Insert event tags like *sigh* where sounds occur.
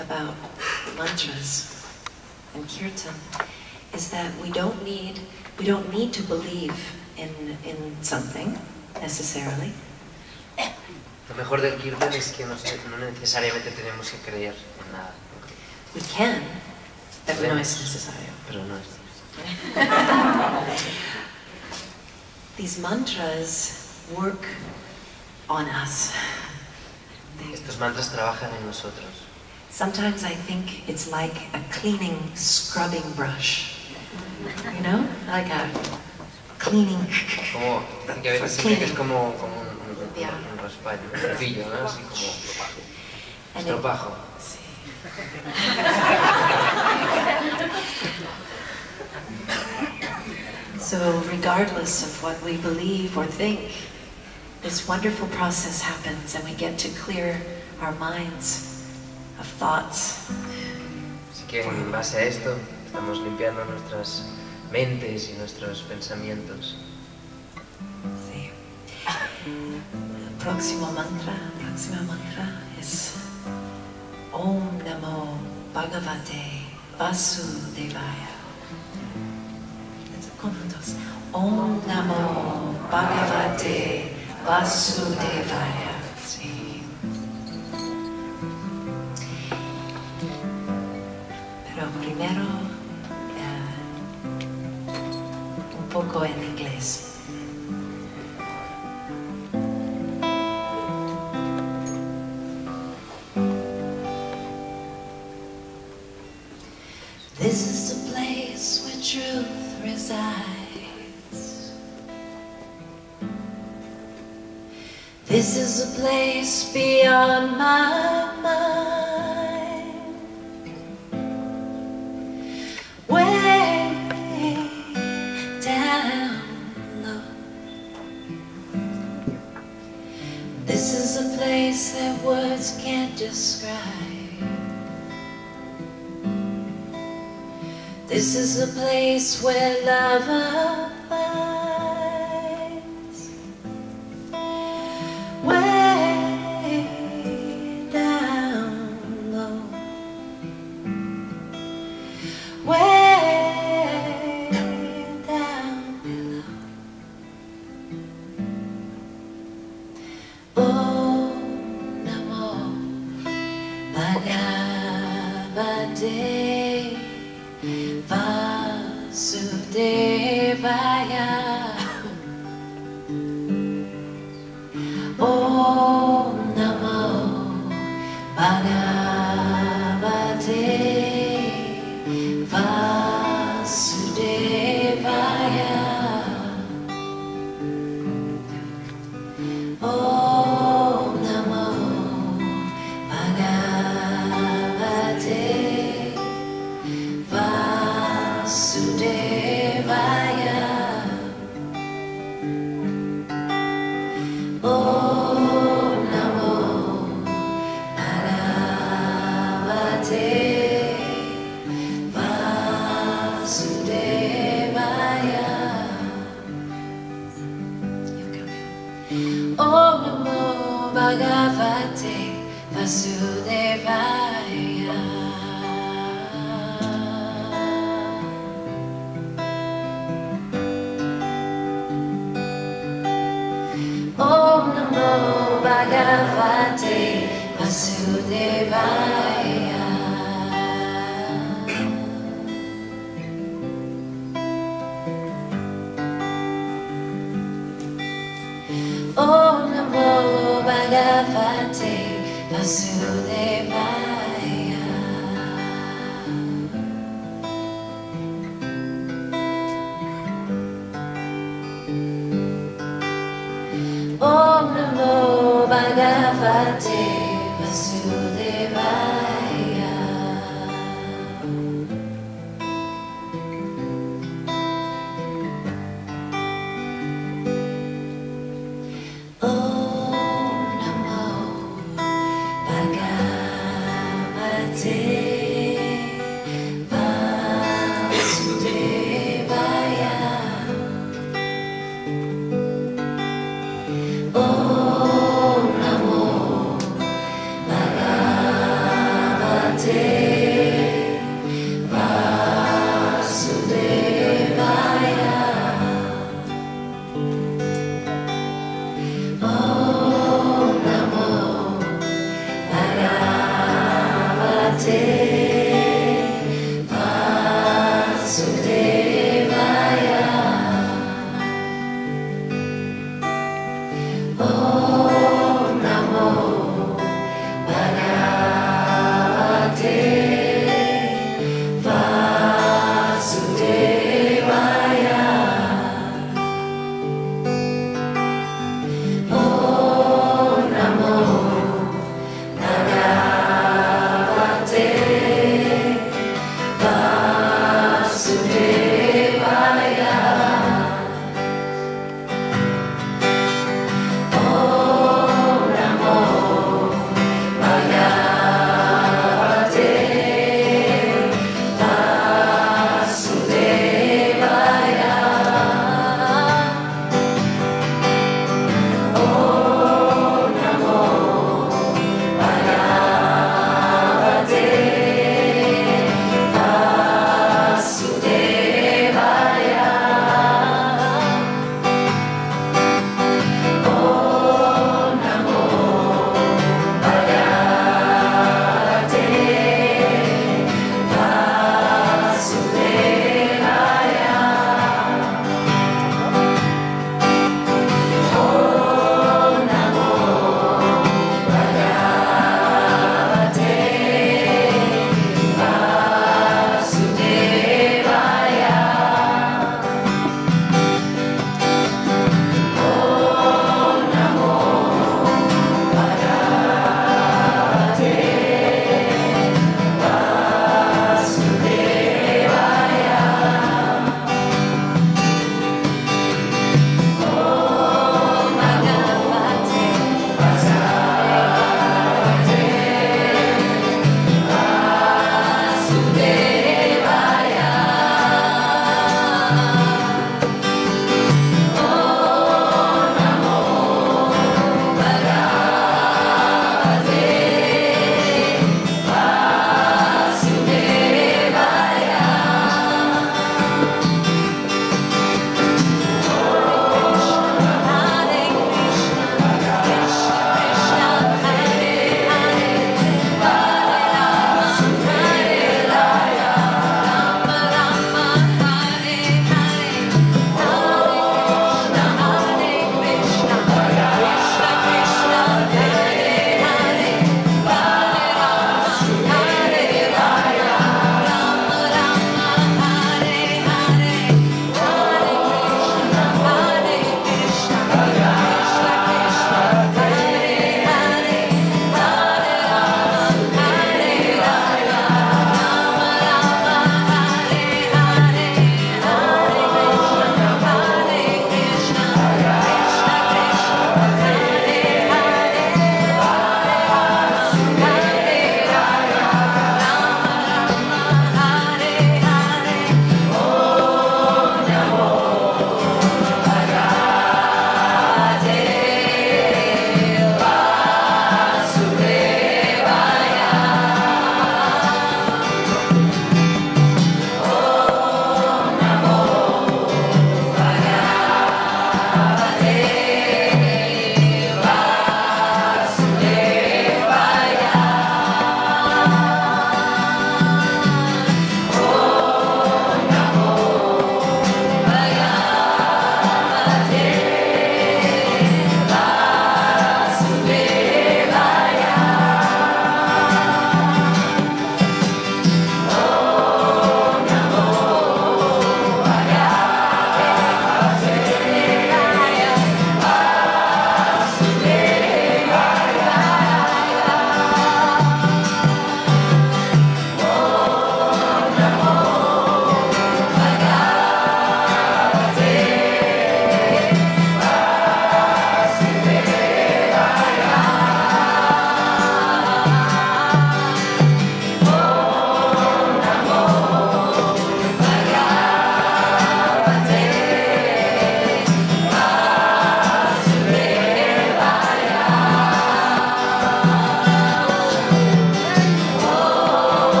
about mantras and kirtan is that we don't need we don't need to believe in in something necessarily. Lo mejor del kirtan es que no, no necesariamente tenemos que creer en nada. We can, pero no es necesario. Pero no es. *laughs* These mantras work on us. Estos mantras trabajan en nosotros. Sometimes I think it's like a cleaning, scrubbing brush. You know? Like a cleaning. Como, que a veces que es como, como un, un, Yeah. un raspallo, un cepillo, ¿no? Así como And it- estropajo. Sí. So regardless of what we believe or think, this wonderful process happens and we get to clear our minds of thoughts. Así que en base a esto estamos limpiando nuestras mentes y nuestros pensamientos. Sí. El próximo mantra, próximo mantra es Om Namo Bhagavate Vasudevaya. Conjuntos. Om Namo Bhagavate Vasudevaya. Resides. This is a place beyond my mind. Way down low. This is a place that words can't describe. This is a place where love Bhagavate Vasudevaya Om Namo Bhagavate Vasudevaya Bhagavate Vasudevaya